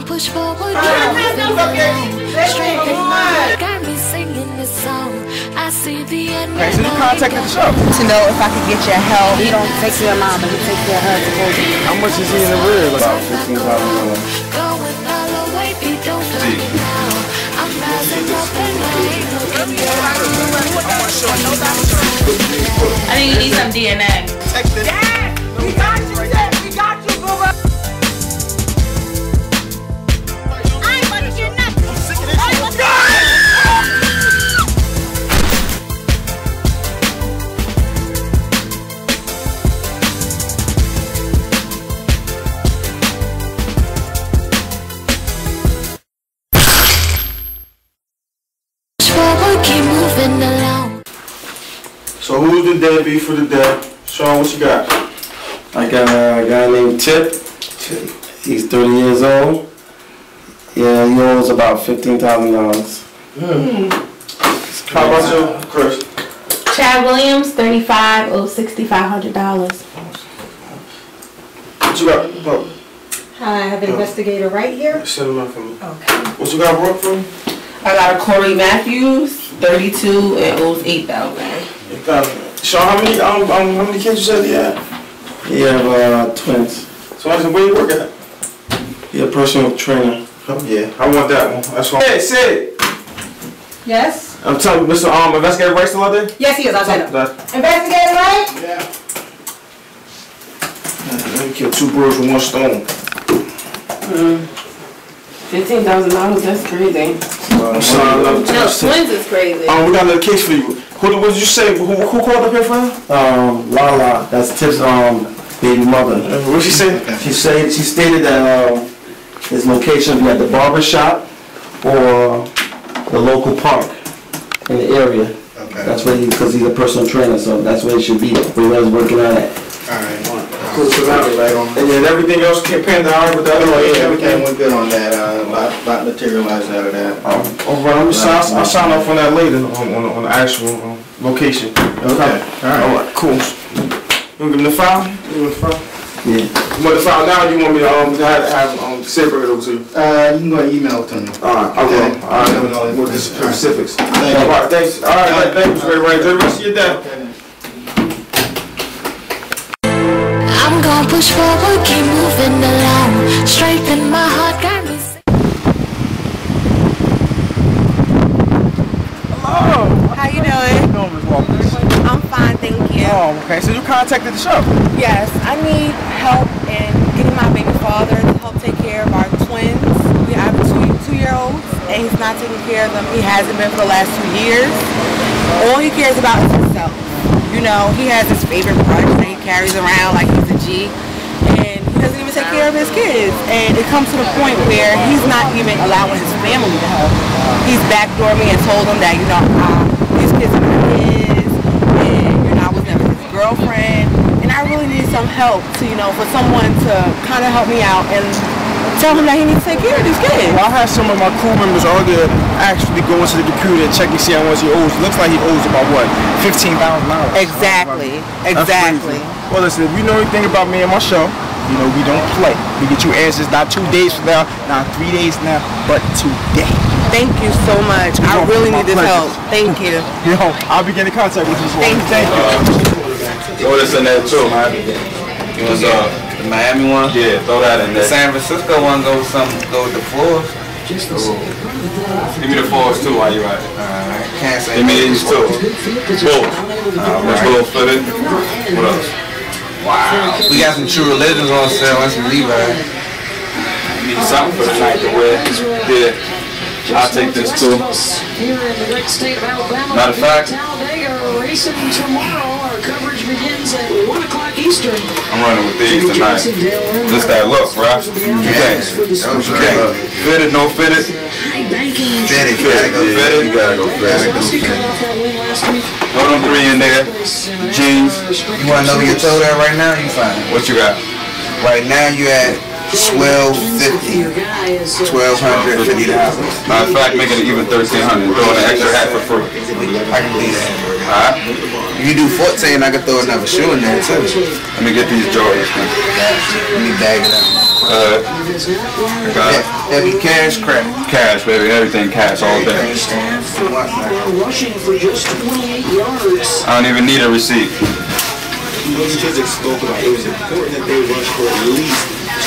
gonna push forward, keep moving along. Straight in my got me singing this song. I see the end. Okay, so you contacted the show. to know if I could get your help. He don't take care of mom, but he takes care of her. How much is he in the rear? About Going all the way, be don't go now. I'm rising up and I ain't looking. I think you need some DNA. Text it. So who's the deadbeat for the dead? Sean, what you got? I got a guy named Tip. Tip. He's 30 years old. Yeah, he owes about $15,000. Hmm. How about you, Chris? Chad Williams, 35, owes $6,500. What you got, Brooke? I have an investigator right here. Send him up for me. Okay. What you got, Brooke, for? I got a Corey Matthews, 32, and owes 8000 You got it. Sean, how many, um, um, how many kids you said he had? He have uh, twins. So I said, where you work at? He a personal trainer. Oh, yeah, I want that one. That's why. Hey, Sid. Yes? I'm telling you, Mr. Um, investigator right still out there? Yes, he is. I'll send him. That- Investigator, right? Let me kill two birds with one stone. $15,000, that's crazy. I'm sorry, I love you. No, twins is crazy. Um, we got another case for you. Who, what did you say? Who, who called up here for him? Um, Lala, that's Tip's um, baby mother. What did she say? She said she stated that um, his location would be at the barber shop or the local park in the area. Okay. That's where he, because he's a personal trainer, so that's where he should be. Where he's working on it. Alright. Cool, so that right on. And then everything else came panned out with the other one, Everything everything. went good on that, uh, lot, lot materialized out of that. Um, all right, I'm gonna sign, I'll sign off on that later, on, on, on the actual, um, location. Okay, alright. Alright, cool. You wanna give him the file? You want the file? Yeah. You want the file now, or you want me to, um, have, have, um, separate it over to you? Uh, you can go email it to me. Alright, I Okay. will. Alright, with the specifics. Thank you. Alright, thanks, alright, thanks, very right, enjoy the rest of your day. I'm gonna push forward, keep moving along. Straight in my heart, got me. Hello. How you doing? How you doing, Ms. Walters? I'm fine, thank you. Oh, okay. So you contacted the show. Yes, I need help in getting my baby father to help take care of our twins. We have two two-year-olds, and he's not taking care of them. He hasn't been for the last two years. All he cares about is himself. You know, he has his favorite brush that he carries around like he's a G, and he doesn't even take care of his kids. And it comes to the point where he's not even allowing his family to help. He's backdoored me and told them that, you know, uh, these kids are not his, and you know, I was never his girlfriend, and I really need some help to, you know, for someone to kind of help me out and tell him that he needs to take care of these kids. Well, I had some of my crew members earlier actually go into the computer and check and see how much he owes. Looks like he owes about what, fifteen thousand dollars. Exactly, exactly. Well, listen, if you know anything about me and my show, you know we don't play. We get you answers not two days from now, not three days from now, but today. Thank you so much. I You're really welcome. need this help. Thank you. You know, I'll be getting in contact with you. as well. Thank you. Throw this in there too, man. You want uh, The Miami one? yeah, throw that in there. The. San Francisco one goes some go with the floors. Give me the fours too while you're at it. Alright, can't say Give me these two. Both. This little fitted. What else? Wow. We got some true religions on sale and some Levi. You need something for the night to wear. Yeah. I'll take this too. Here in the great state of Alabama, Matter of fact- Talladega racing tomorrow. Our coverage begins at 1 o'clock Eastern. I'm running with these tonight. Just that look, bruh. You can't. You can't. Fitted, no fitted. Banking. Fitted, you gotta go Fitted, you gotta go Rusty fitted. Cut off that win last week. Throw them three in there. Jeans. You wanna know where your total at right now? You fine. What you got? Right now you at twelve fifty. Twelve hundred fifty dollars. Matter of fact, make it even thirteen hundred. Throw an extra hat for free. I can do that. Alright? If you do fourteen, I can throw another shoe in there too. Let me get these Jordans. Let me bag it up. Uh, I got it. That'd cash credit. Cash, baby. Everything cash all day. Rushing for just 28 yards. I don't even need a receipt. Coach Chiswick spoke about it was important that they rush for at least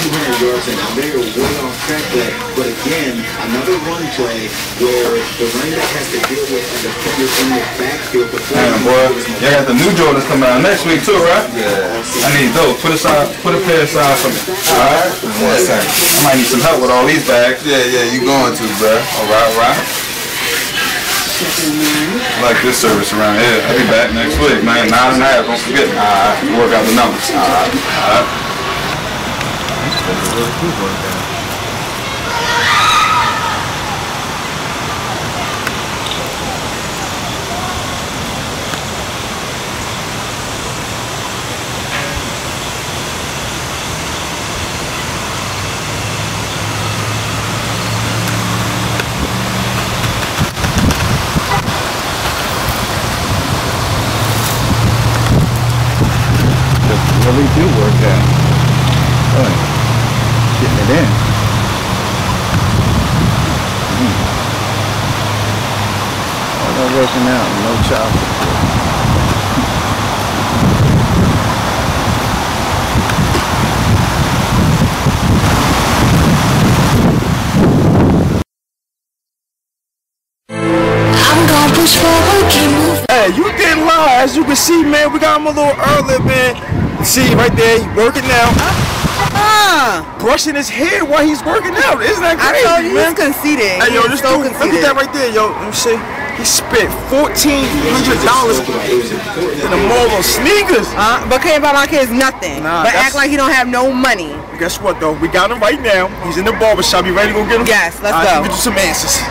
200 yards, and they are way off track that. But again, another run play where the running back has to deal with a defender in the backfield before Damn, boy. Y'all got the new Jordans coming out next week too, right? Yeah. I need those. Put aside, put a pair aside for me. Alright? Yes, sir. I might need some help with all these bags. Yeah, yeah, you going to, bro. Alright, alright. I like this service around here. I'll be back next week, man. Nine and a half, don't forget. Alright, work out the numbers. Alright. Alright. really do work out. Oh, getting it in. Mm. All that working out, no child support. I'm gonna push forward, keep moving. Hey, you did lie. As you can see, man, we got him a little early, man. See, right there, he working now. Uh, Brushing his hair while he's working out. Isn't that crazy, I told you man? he's conceited. Hey, yo, He's this so dude, look at that right there, yo. Let me see. He spent fourteen hundred dollars in a mall of sneakers. Uh, but can't buy my kids nothing. Nah, but act like he don't have no money. Guess what, though? We got him right now. He's in the barber shop. You ready to go get him? Yes, let's right, go. Get you some answers.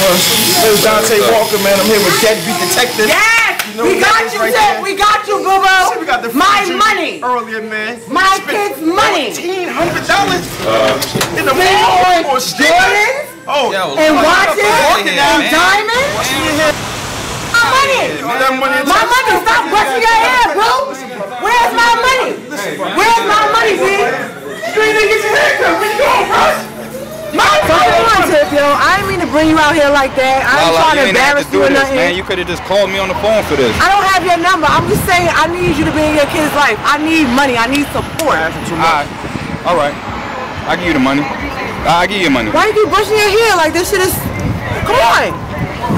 Hello, this was is Dante Walker, man. I'm here with Deadbeat Detective. Yes! You know we who that got you, right Ted. We got you, Boo Boo. We got the My money. earlier, man. My kids' money. Fifteen hundred dollars in the Spend mall on for Jordans Oh, and watches and diamonds. My money. that money. My money. Stop brushing your hair, boo. Where's my money? Where's my money, B? You ain't even get your hair cut. Where you going, bro? My money. Tip, yo. I didn't mean to bring you out here like that. I ain't trying to embarrass you or nothing. man. You could have just called me on the phone for this. I don't have your number. I'm just saying I need you to be in your kid's life. I need money. I need support. Alright. Alright. I'll give you the money. I'll give you the money. Why you keep brushing your hair like this shit is? Come on.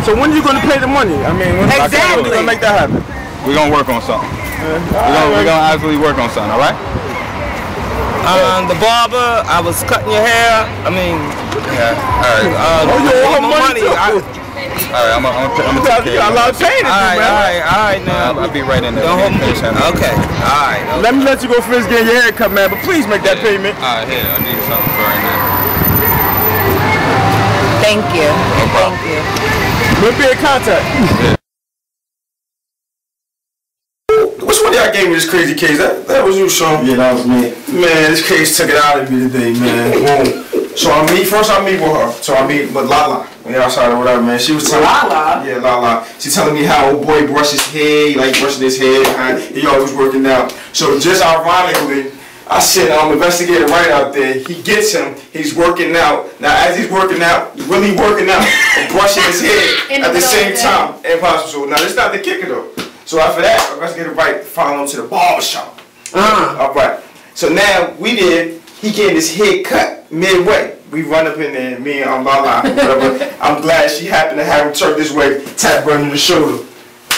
So when are you gonna pay the money? I mean, when Exactly. We're gonna make that happen. We're gonna work on something. We're gonna, we're gonna actually work on something, alright? Um, the barber, I was cutting your hair. I mean, Yeah. Alright. uh, Oh, you owe her money. I, all right, I'm gonna I'm gonna You take got, care you got a of lot of it. pain to do, right, all man. right, all right now. I'll, I'll be right in there. Don't hold me. Finish having- Okay, all right. okay. Let me let you go finish getting your hair cut, man. But please make that payment. Alright, here. I need you something for right now. Thank you. No problem. Thank you. We'll be in contact. Which one y'all gave me this crazy case? That, that was you, Sean. Yeah, that was me. Man, this case took it out of me today, man. Boom. So I meet first. I meet with her. So I meet with Lala. We outside or whatever, man. She was telling Lala? Yeah, Lala. She telling me how old boy brushes his hair. He like brushing his hair. and He always working out. So just ironically, I said I'm investigating right out there. He gets him. He's working out. Now as he's working out, really working out, and brushing his hair at the same time. Impossible. So now this not the kicker though. So after that, I investigated right, follow him to the barber shop. All right. So now we did. He getting his hair cut midway. We run up in there, me and um, Lala, whatever. I'm glad she happened to have him turn this way, tap her in the shoulder.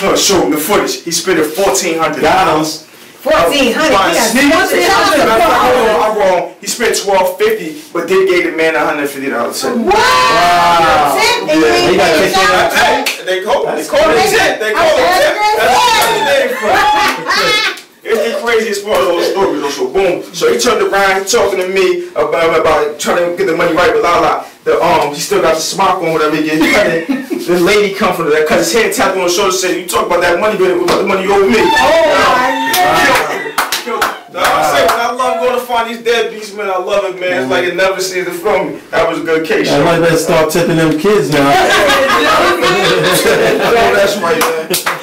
No, show him the footage. He spent fourteen hundred dollars. Fourteen hundred. Buying fourteen Matter of fact, hold on, hundred. I'm wrong. He spent twelve fifty, but did gave the man a hundred fifty dollars. Wow. Tip, and you Yeah. He got paying kicked in child that support? Hey, they call it tip. They call it tip. That's the name for it. It's the far as all the stories. So boom. So he turned around, he talking to me about, about trying to get the money right with Lala. The um, he still got the smock on, whatever he get. Cut. The lady come from there, cause his head tapped on the shoulder, said, "You talk about that money, but about the money you owe me." Oh my I say, man, I love going to find these deadbeats, man. I love it, man. It's like it never sees it from me. That was a good case. I might better start tipping them kids now. Oh, that's right, man.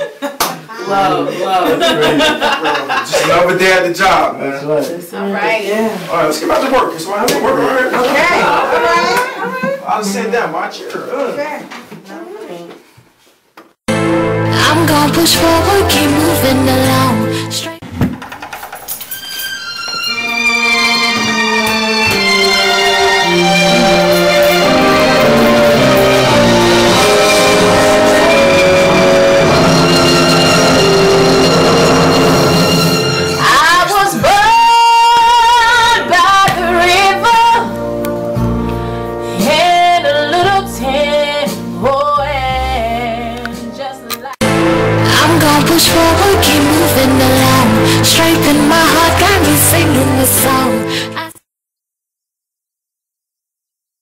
Love, love. Just another day at the job, man. That's right. All right. Yeah. All right, let's get back to work. So I to work right here. Okay. All right. All right. I'll sit down, my chair. Okay. I'm gonna push forward, keep moving along.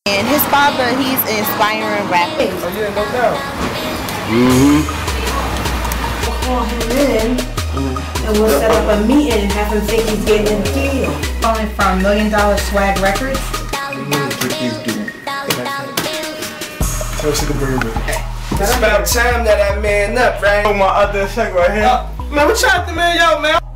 And his father, he's an inspiring rapper. Oh, you didn't know that? call him mm-hmm. in and we'll set up a meeting and have him think he's getting a deal. Calling from Million Dollar Swag Records. Tell us to bring it It's about time that I man up, right? Oh, my other thing right here. Uh, man, what y'all think, man? Yo, man.